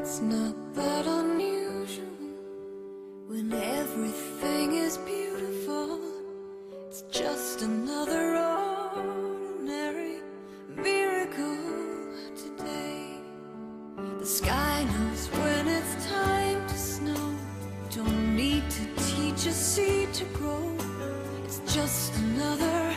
It's not that unusual when everything is beautiful. It's just another ordinary miracle today. The sky knows when it's time to snow. Don't need to teach a seed to grow. It's just another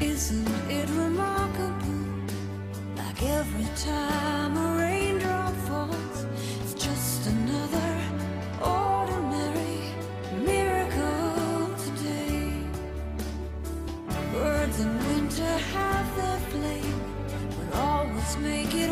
Isn't it remarkable? Like every time a raindrop falls, it's just another ordinary miracle today. Birds in winter have their flame, but always make it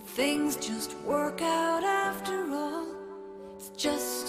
things just work out after all. It's just